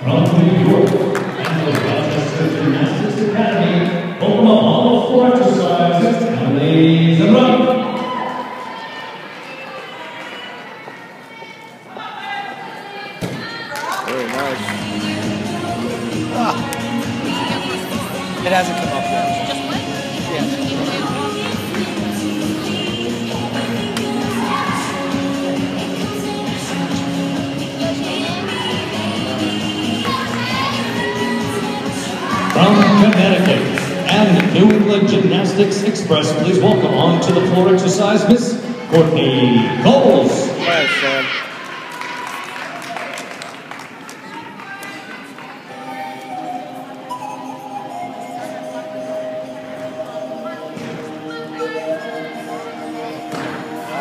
From New York, and the Rochester Gymnastics Academy, Oklahoma Hall of Four Exercise, Emily Zambrano. Very nice. Ah. It hasn't come up yet. Yeah. From Connecticut and New England Gymnastics Express, please welcome on to the floor exercise, Miss Courtney Coles. Nice, Sam.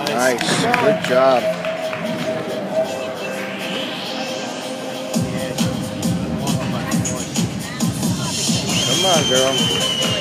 Nice. Good job. Girl.